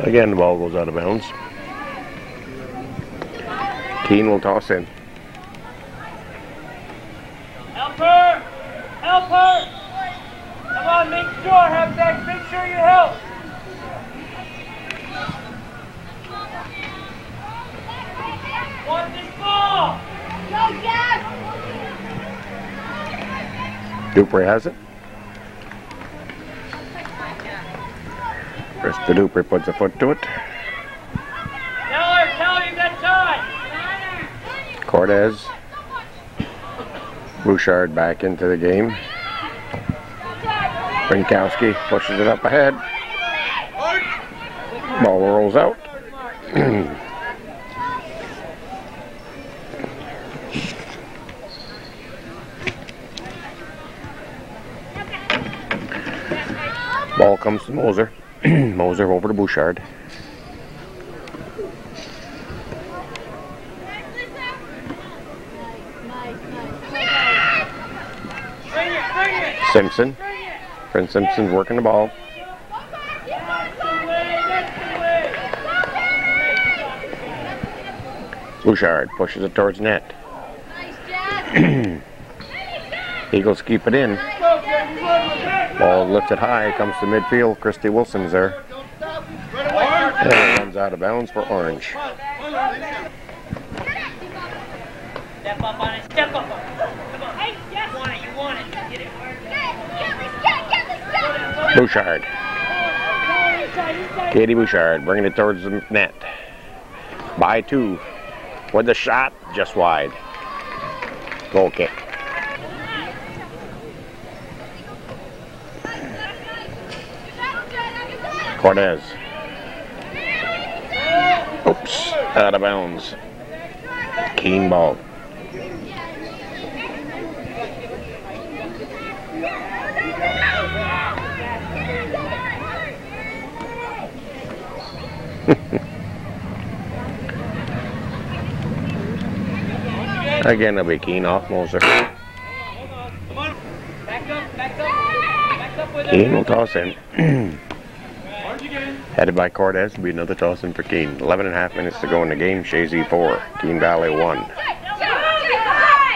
S1: Again, the ball goes out of bounds. Keene will toss in.
S2: Help her! Help her! Come on, make sure, have that, make sure you help. Want this ball!
S6: Go, Jeff!
S1: Dupree has it. Krista Dupree puts a foot to it.
S2: Tell her, tell you got time.
S1: Cortez. Bouchard back into the game. Brinkowski pushes it up ahead. Ball rolls out. Ball comes to Moser. Moser over to Bouchard. Simpson. Prince Simpson's working the ball. Bouchard pushes it towards net. Eagles keep it in.
S2: Go, Jackie, go, go.
S1: Ball lifted high, comes to midfield. Christy Wilson's there. And it runs out of bounds for Orange.
S2: Step up on it, step up on it. Come on.
S6: Hey, Jeff!
S2: You want it, you want it. Get it.
S6: Get this, get, get this, get!
S1: Bouchard. Katie Bouchard bringing it towards the net. By two. With the shot, just wide. Goal kick. Cortez. Oops, out of bounds. Keene ball. Again, it'll be Keene off Moser.
S2: Come on. Back up, back up. Back up with Keene
S1: will toss in. Headed by Cortez, will be another toss in for Keene. 11 and a half minutes to go in the game. Chazy 4, Keene Valley 1.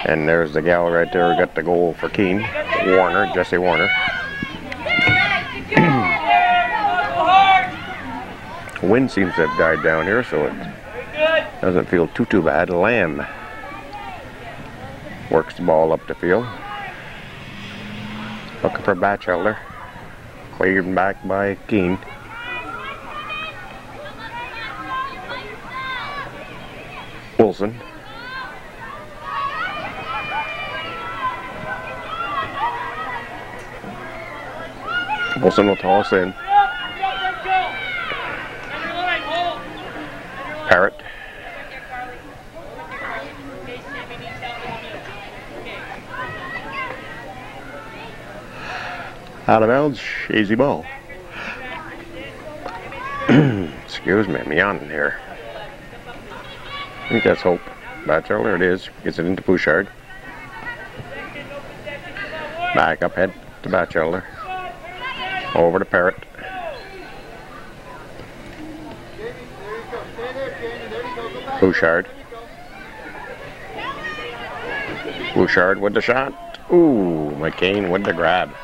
S1: And there's the gal right there who got the goal for Keene. Warner, Jesse Warner. Wind seems to have died down here, so it doesn't feel too too bad. Lamb works the ball up the field. Looking for Batchelder. Cleared back by Keene. Wilson. Wilson will toss in.
S2: Okay.
S1: Out of bounds, easy ball. Excuse me, I'm yawning here. Think that's Hope. Batchelder, it is. Gets it into Bouchard. Back up head to Batchelder. Over to Parrot. Bouchard. Bouchard with the shot. Ooh, McCain with the grab.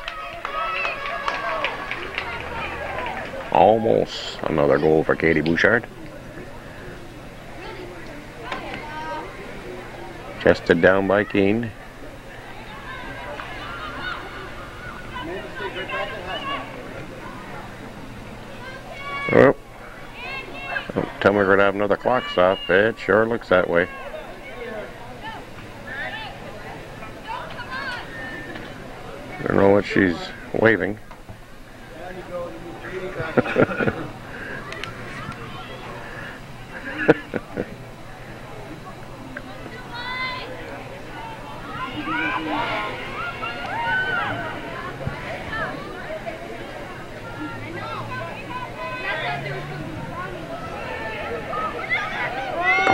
S1: Almost another goal for Katie Bouchard. Chested down by Keene. Oh. oh don't tell me we're going to have another clock stop. It sure looks that way. I don't know what she's waving.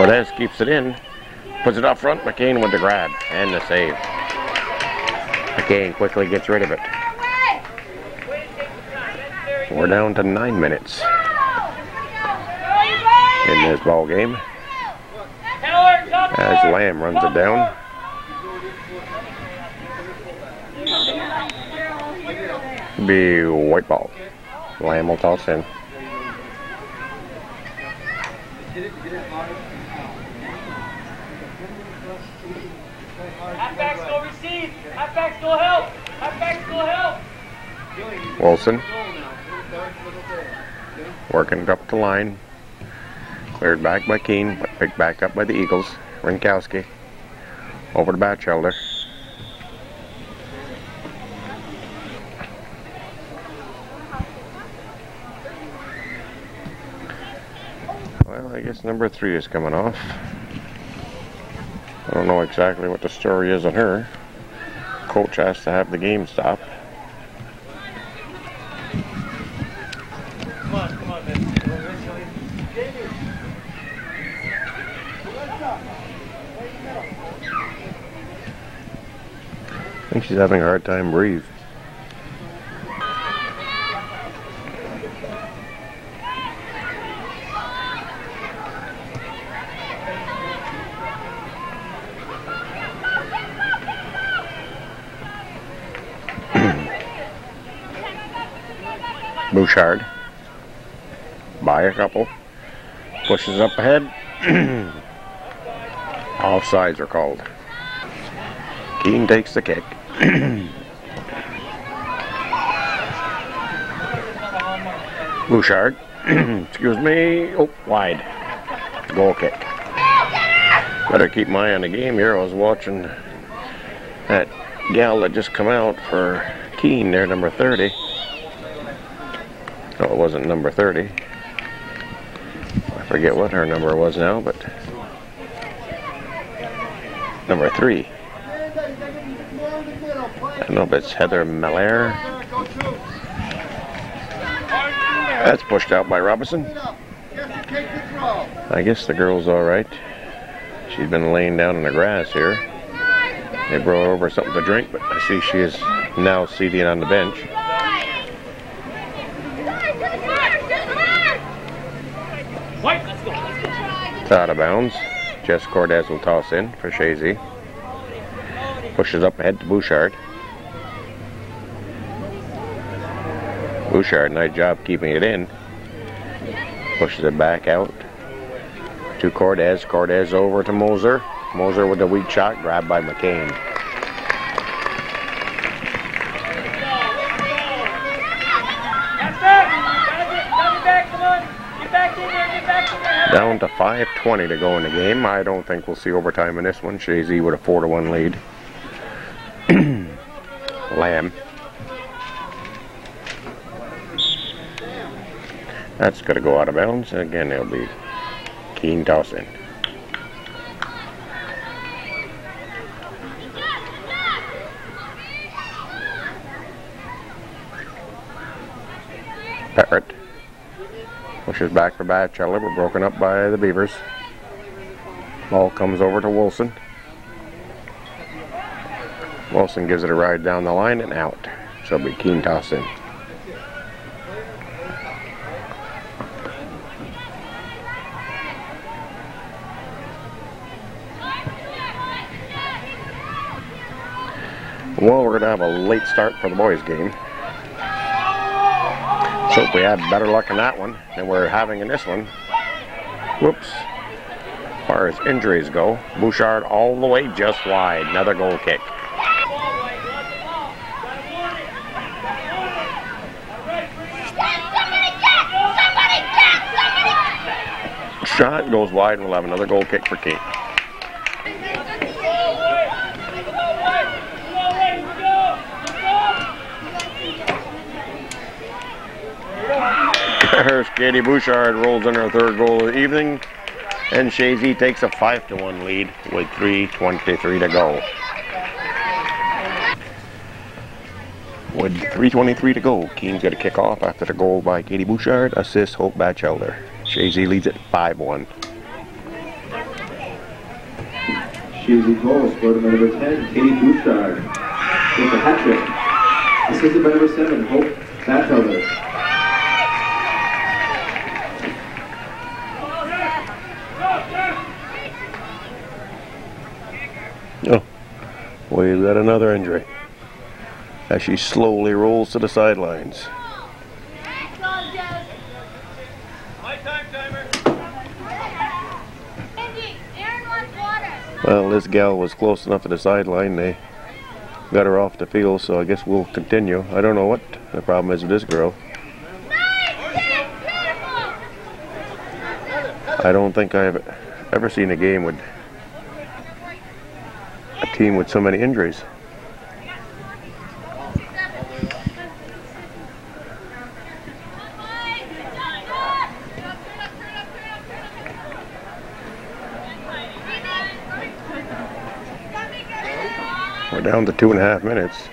S1: Cortez keeps it in. Puts it up front. McCain with the grab and the save. McCain quickly gets rid of it. We're down to nine minutes in this ball game as. Lamb runs it down. Be white ball. Lamb will toss in.
S2: Halfbacks go
S1: Wilson working up the line. Cleared back by Keene, but picked back up by the Eagles. Rinkowski over to Batchelder. Well, I guess number three is coming off. I don't know exactly what the story is on her. Coach has to have the game stop. I think she's having a hard time breathe. Bouchard by a couple. Pushes up ahead. Offsides are called. Keene takes the kick. Bouchard. Excuse me. Oh, wide. Goal kick. Better keep my eye on the game here. I was watching that gal that just come out for Keene there, number 30. Oh, it wasn't number 30. I forget what her number was now, but number three. I don't know if it's Heather Malaire. That's pushed out by Robinson. I guess the girl's all right. She's been laying down in the grass here. They brought her over something to drink, but I see she is now seated on the bench.
S2: White, let's go, let's go.
S1: It's out of bounds. Jess Cordes will toss in for Chazy. Pushes up ahead to Bouchard. Bouchard, nice job keeping it in. Pushes it back out to Cordes. Cordes over to Moser. Moser with a weak shot, grabbed by McCain.
S2: That's back. Gotta get, gotta get back, come on. Get back in there, get back in there.
S1: Down to 5.20 to go in the game. I don't think we'll see overtime in this one. Chazy with a 4 to 1 lead. Lamb. That's going to go out of bounds. Again, it'll be Keene toss in. Parrott is back for Batchelder, but broken up by the Beavers. Ball comes over to Wilson. Wilson gives it a ride down the line and out. So be Keene toss in. Well, we're going to have a late start for the boys' game. So if we had better luck in that one than we're having in this one. Whoops. As far as injuries go, Bouchard all the way just wide. Another goal kick. Shot goes wide, and we'll have another goal kick for Keene. There's Katie Bouchard rolls in her third goal of the evening. And Chazy takes a 5 to 1 lead with 3.23 to go. With 3.23 to go, Keene's got to kick off after the goal by Katie Bouchard, assist Hope Batchelder. Chazy leads it 5 1.
S5: Chazy goal scored by number 10, Katie Bouchard. With a hat trick. Assisted by number 7, Hope Batchelder.
S1: We've got another injury. As she slowly rolls to the sidelines. Well, this gal was close enough to the sideline. They got her off the field, so I guess we'll continue. I don't know what the problem is with this girl. I don't think I've ever seen a game with team with so many injuries. We're down to two and a half minutes.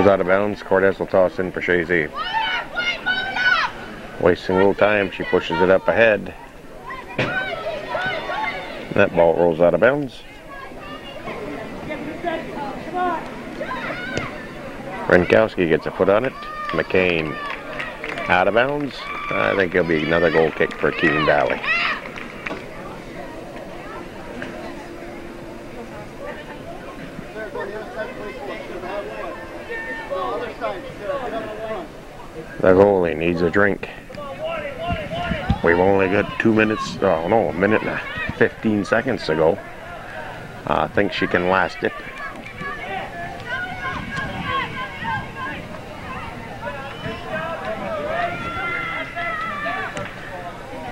S1: Goes out of bounds. Cordes will toss in for Chazy. Wasting a little time, she pushes it up ahead. That ball rolls out of bounds. Rinkowski gets a foot on it. McCain out of bounds. I think it'll be another goal kick for Keene Valley. The goalie needs a drink. We've only got two minutes, oh no, a minute and a 15 seconds to go. I think she can last it.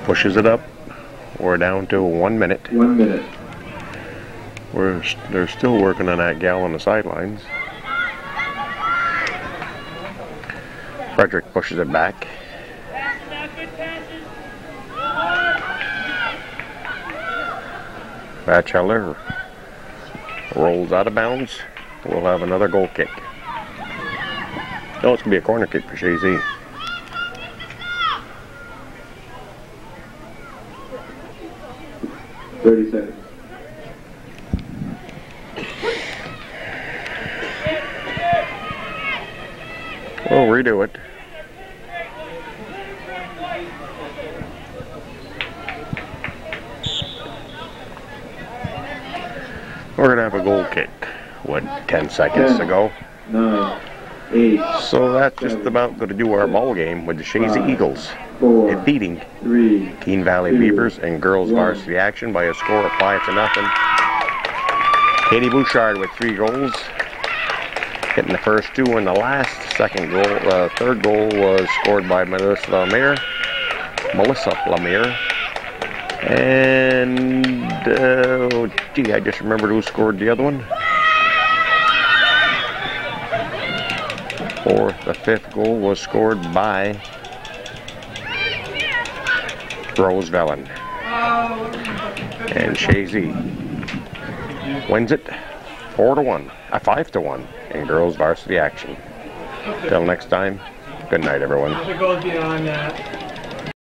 S1: Pushes it up. We're down to one minute.
S5: One minute.
S1: We're they're still working on that gal on the sidelines. Frederick pushes it back. Batchelder rolls out of bounds. We'll have another goal kick. No, it's gonna be a corner kick for Chazy.
S5: Thirty seconds.
S1: We'll redo it. We're gonna have a goal kick. What, 10 seconds to go?
S5: Nine. Eight.
S1: So that's just about going to do our ball game with the Chazy Eagles
S5: Four.
S1: defeating
S5: Three.
S1: Keene Valley
S5: Two.
S1: Beavers and girls varsity action by a score of five to nothing. Katie Bouchard with three goals, hitting the first two and the last. Second goal, uh, third goal was scored by Melissa Lemire. Melissa Lemire. And uh, oh, gee, I just remembered who scored the other one. Fourth, the fifth goal was scored by Rose Vellen. And Chazy wins it four to one, uh, five to one in girls varsity action. Till next time, good night, everyone.